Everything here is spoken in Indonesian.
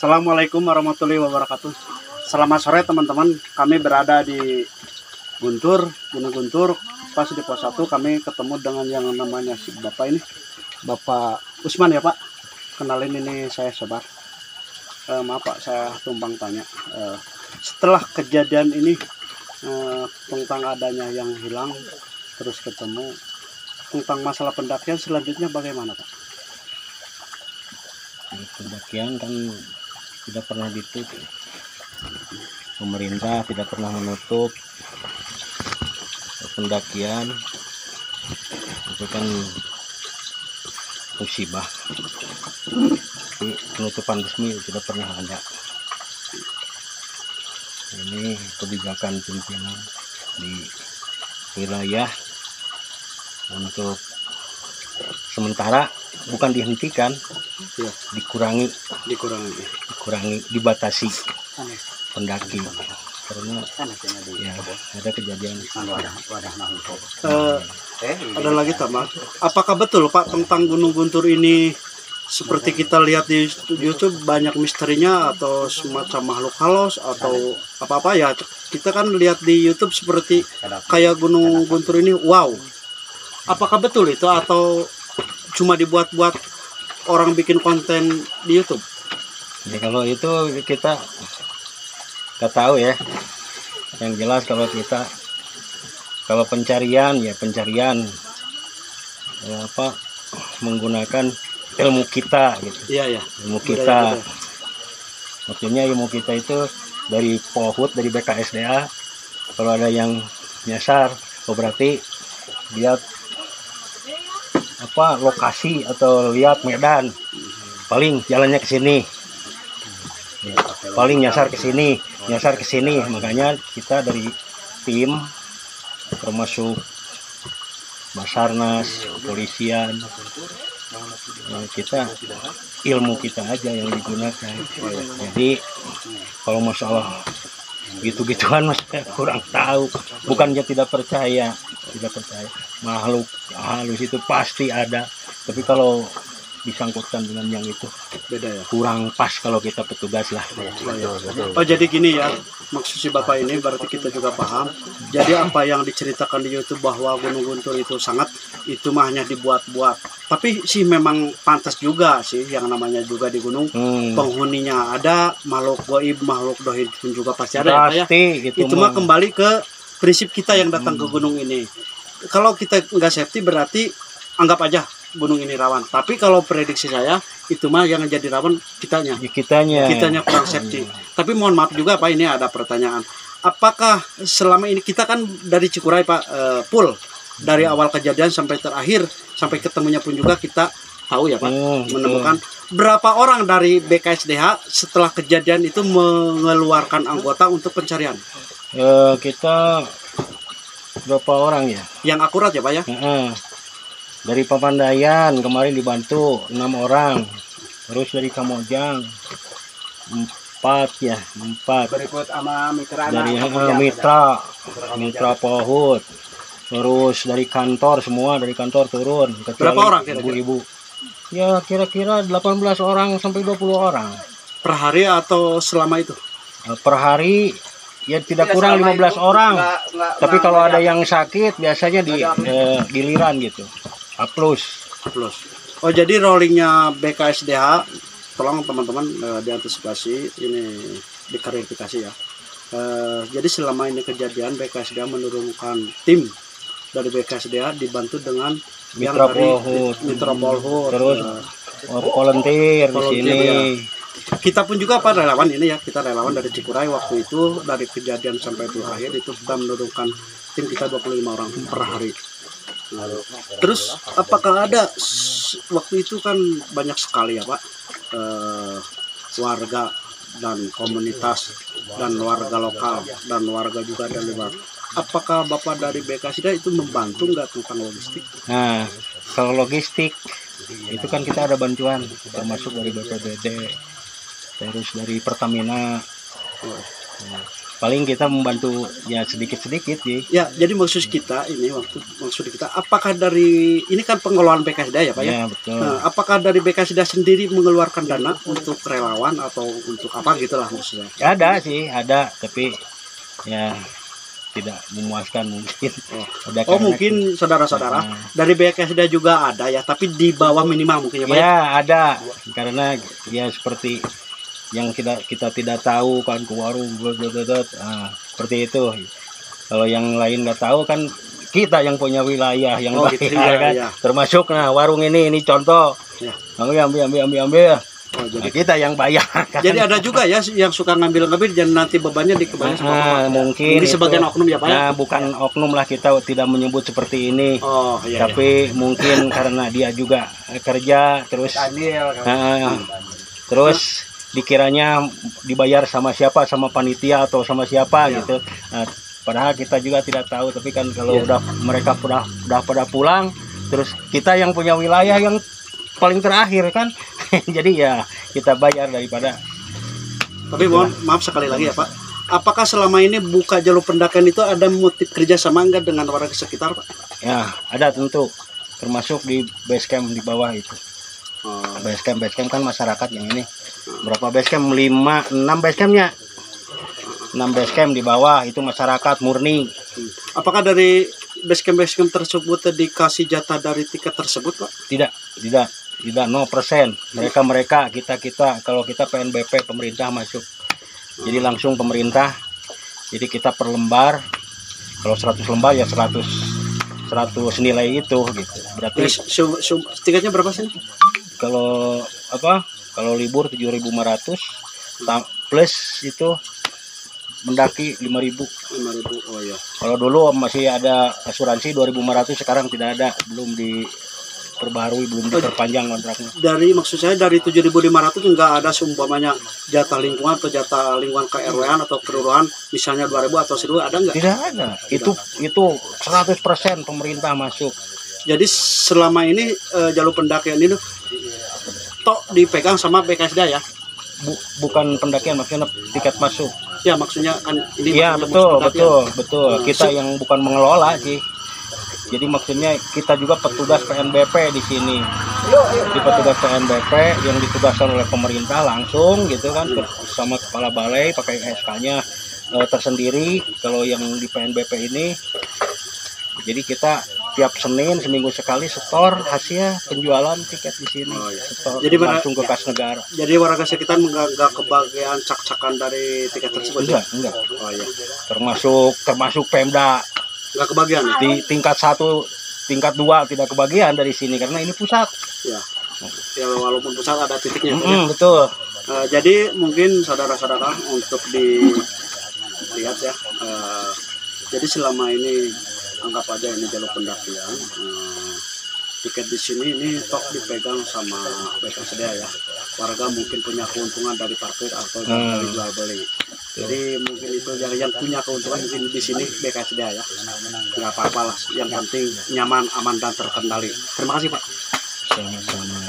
Assalamualaikum warahmatullahi wabarakatuh. Selamat sore teman-teman. Kami berada di Guntur, Gunung Guntur. Pas di pos 1 kami ketemu dengan yang namanya si Bapak ini. Bapak Usman ya Pak. Kenalin ini saya Sobar. Eh, maaf Pak, saya tumpang tanya. Eh, setelah kejadian ini eh, tentang adanya yang hilang terus ketemu tentang masalah pendakian selanjutnya bagaimana Pak? pendakian kan tidak pernah ditutup. Pemerintah tidak pernah menutup. Pendakian. Itu kan musibah. Penutupan resmi tidak pernah ada. Ini kebijakan pimpinan di wilayah untuk sementara bukan dihentikan. Ya, dikurangi. Dikurangi. dikurangi dibatasi Aneh, pendaki. Karena aneh ya ada kejadian. Eh, ada lagi tambah. Apakah betul Pak tentang Gunung Guntur ini seperti kita lihat di YouTube banyak misterinya atau semacam makhluk halus atau apa-apa? Ya kita kan lihat di YouTube seperti kayak Gunung Guntur ini wow. Apakah betul itu? Atau cuma dibuat-buat orang bikin konten di YouTube? ya kalau itu kita nggak tahu ya yang jelas kalau kita kalau pencarian ya pencarian ya apa menggunakan ilmu kita gitu Iya ya. ilmu Budaya kita kita. maksudnya ilmu kita itu dari Pohut dari BKSDA kalau ada yang nyasar oh berarti lihat apa lokasi atau lihat medan. Paling jalannya ke sini. Paling nyasar ke sini nyasar ke sini. Makanya kita dari tim termasuk Basarnas kepolisian ya, kita ilmu kita aja yang digunakan. Jadi kalau masalah gitu-gituan mas kurang tahu. Bukannya tidak percaya tidak percaya makhluk halus itu pasti ada tapi kalau disangkutkan dengan yang itu Beda ya. kurang pas kalau kita petugas lah Oh jadi gini ya, maksud si bapak ini berarti kita juga paham. Jadi apa yang diceritakan di YouTube bahwa Gunung Guntur itu sangat itu mah hanya dibuat-buat. Tapi sih memang pantas juga sih yang namanya juga di gunung hmm, penghuninya ada makhluk goib makhluk dohid pun juga pasti ada ya, ya. pasti gitu Itu mah kembali ke prinsip kita yang datang ke gunung ini. Kalau kita nggak safety berarti anggap aja gunung ini rawan. Tapi kalau prediksi saya itu mah yang jadi rawan kitanya Ya, kitanya kitanya kurang safety. Tapi mohon maaf juga Pak ini ada pertanyaan. Apakah selama ini kita kan dari Cikuray Pak eh, full dari awal kejadian sampai terakhir sampai ketemunya pun juga kita tahu ya Pak Hmm, betul. menemukan berapa orang dari BKSDH setelah kejadian itu mengeluarkan anggota untuk pencarian. Eh, kita berapa orang ya? Yang akurat ya Pak ya. Heeh. dari Papandayan kemarin dibantu enam orang. Terus dari Kamojang empat ya empat. Berikut sama mitra dari eh, mitra. Mitra Pohut. Terus dari kantor semua dari kantor turun. Kecuali Berapa orang kira-kira? ibu-ibu. Ya kira-kira 18 orang sampai 20 orang. Per hari atau selama itu. Eh, per hari ya tidak kurang 15 orang tapi kalau ada yang sakit biasanya di eh, giliran gitu A plus plus. Oh jadi rollingnya BKSDH, tolong teman-teman eh, diantisipasi ini diklarifikasi ya. Eh, jadi selama ini kejadian BKSDH menurunkan tim dari BKSDH dibantu dengan yang Mitra dari Polhut. Mitra Polhut. Terus Eh, oh, volunteer di Volunteer, sini ya. Kita pun juga apa relawan ini ya kita relawan dari Cikuray waktu itu dari kejadian sampai terakhir itu sudah menurunkan tim kita 25 orang per hari. Terus apakah ada waktu itu kan banyak sekali ya Pak eh, warga dan komunitas dan warga lokal dan warga juga dari luar. Apakah Bapak dari BKSDA itu membantu nggak tentang logistik? nah kalau logistik itu kan kita ada bantuan termasuk dari BPBD terus dari Pertamina Nah, paling kita membantu ya sedikit-sedikit sih Ya, jadi maksud kita ini waktu maksud kita apakah dari ini kan pengelolaan BKSDA ya Pak ya? ya betul Nah, apakah dari BKSDA sendiri mengeluarkan dana untuk relawan atau untuk apa gitu lah maksudnya? ada sih ada tapi ya tidak memuaskan mungkin Oh. Ada Oh mungkin saudara-saudara Nah, dari BKSDA juga ada ya, tapi di bawah minimal mungkin ya Pak ya? ya ada karena ya seperti yang kita kita tidak tahu kan ke warung bla, bla, bla, bla. Ah, seperti itu kalau yang lain nggak tahu kan kita yang punya wilayah yang Oh, gitu, iya, kan iya. termasuk nah warung ini ini contoh Ya. ambil ambil ambil ambil ambil Oh, jadi Nah, kita yang bayar kan. jadi ada juga ya yang suka ngambil-ngambil dan nanti bebannya dikebanyakan sama Ah, orang. mungkin Ini sebagian oknum ya Pak ya? Nah, bukan oknum lah kita tidak menyebut seperti ini Oh iya. iya. tapi mungkin karena dia juga kerja terus Ah, terus dikiranya dibayar sama siapa sama panitia atau sama siapa Iya. gitu Nah, padahal kita juga tidak tahu tapi kan kalau Iya. udah mereka udah udah pada pulang terus kita yang punya wilayah yang paling terakhir kan jadi ya kita bayar daripada Tapi mohon maaf sekali lagi ya Pak. Apakah selama ini buka jalur pendakian itu ada motif kerjasama enggak dengan warga sekitar Pak? ya ada tentu termasuk di base camp di bawah itu Oh, base camp base camp kan masyarakat yang ini berapa base camp? Lima enam base campnya. Enam base camp di bawah itu masyarakat murni. Apakah dari basecamp basecamp tersebut dikasih jatah dari tiket tersebut Pak? tidak tidak tidak no persen. Mereka mereka kita kita kalau kita PNBP pemerintah masuk. Jadi langsung pemerintah. Jadi kita per lembar kalau 100 lembar ya 100 100 nilai itu gitu. Berarti tiketnya berapa sih? kalau apa kalau libur 7.500 ta- plus itu mendaki 5.000 Lima ribu. Oh iya. kalau dulu masih ada asuransi 2.500 sekarang tidak ada belum diperbarui belum diperpanjang kontraknya Dari maksud saya dari 7.500 enggak ada seumpamanya jatah lingkungan atau jatah lingkungan ke atau kelurahan misalnya 2.000 atau 1.000 ada enggak? tidak ada itu itu 100% pemerintah masuk Jadi selama ini eh, jalur pendakian ini tok dipegang sama BKSDA ya? Bu- bukan pendakian maksudnya tiket masuk. Ya maksudnya kan ini iya maksudnya betul betul betul. Nah, kita yang bukan mengelola sih. Jadi maksudnya kita juga petugas PNBP di sini. Di petugas PNBP yang ditugaskan oleh pemerintah langsung gitu kan ke- sama kepala balai pakai SK-nya eh, tersendiri. Kalau yang di PNBP ini jadi kita tiap Senin seminggu sekali setor hasil penjualan tiket di sini Oh, iya. setor Jadi langsung ke kas negara Jadi warga sekitar enggak kebagian cak-cakan dari tiket tersebut ya? enggak enggak Oh iya. termasuk termasuk Pemda Enggak kebagian ya? di tingkat satu tingkat dua tidak kebagian dari sini karena ini pusat Ya. Ya walaupun pusat ada titiknya. Ya. Mm-mm, betul Eh, jadi mungkin saudara-saudara untuk dilihat ya. eh, jadi selama ini anggap aja ini jalur pendakian. eh, tiket di sini ini tok dipegang sama BKSDA ya. Warga mungkin punya keuntungan dari parkir atau dari Hmm. jual beli. Jadi mungkin itu yang, yang punya keuntungan mungkin di sini BKSDA ya. Nggak apa-apa lah. Yang penting nyaman, aman dan terkendali. Terima kasih Pak. sama-sama